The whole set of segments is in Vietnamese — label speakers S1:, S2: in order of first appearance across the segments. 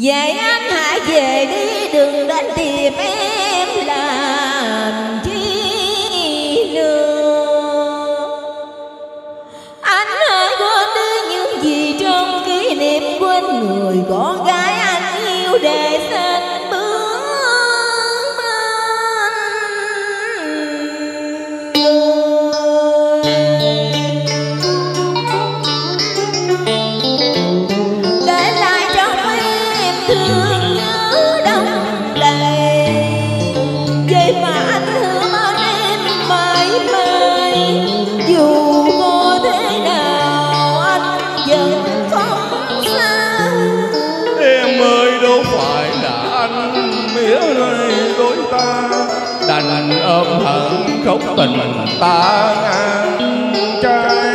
S1: Vậy anh hãy về đi đừng đến tìm em làm chi nữa? Anh hãy quên đi những gì trong kỷ niệm quên người, con gái anh yêu để xa
S2: nghĩa mía đối ta. Đành ôm hận khóc tình ta ngang. Trái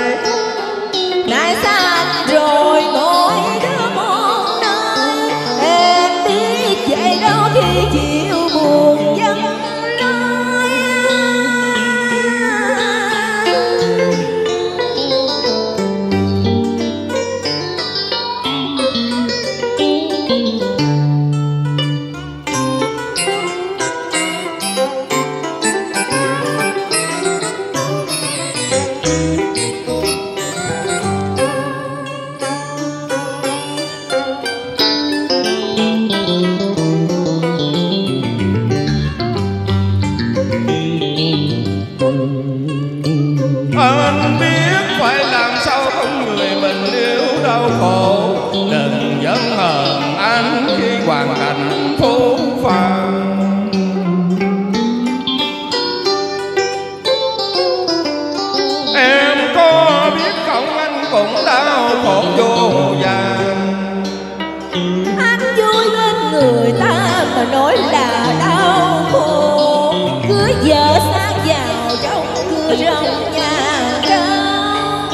S1: giờ sáng vào trong cửa rồng nhà cao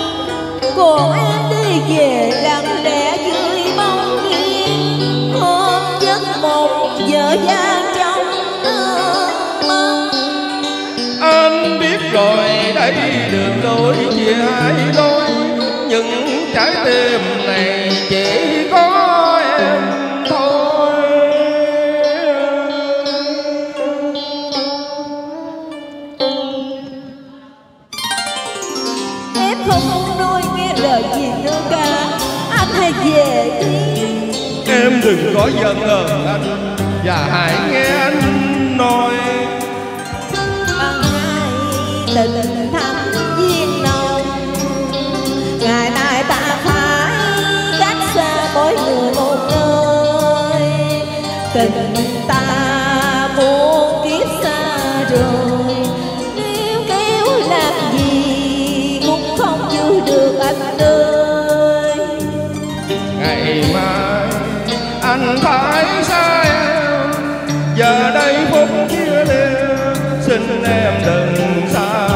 S1: cô em đi về lặng lẽ dưới bóng đêm. Hôm giấc một giờ gian trong nước
S2: anh biết rồi, đây đường đôi chia hai đôi. Những trái tim này chỉ
S1: không nói nghe lời gì nữa cả. Anh hãy về đi.
S2: Em đừng có giận hờn anh và hãy nghe anh nói.
S1: Bằng ngày tình anh ơi
S2: ngày mai anh phải xa em giờ đây phút chia lia xin em đừng xa.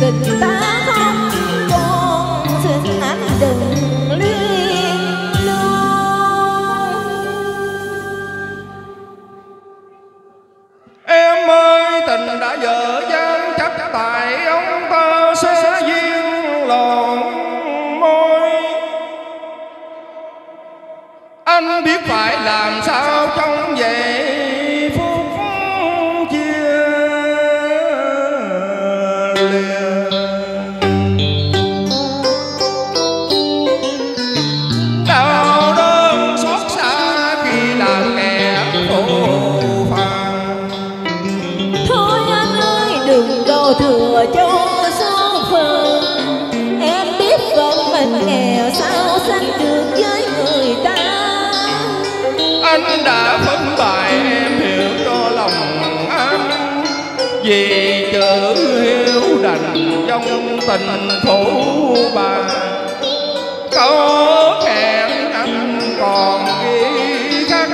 S1: Tình ta
S2: làm sao
S1: anh
S2: đã phân bài, em hiểu cho lòng anh. Vì chữ hiếu đành trong tình thủ bà. Có hẹn anh còn ghi khắc,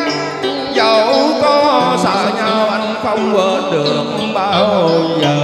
S2: dẫu có xa nhau anh không quên được bao giờ.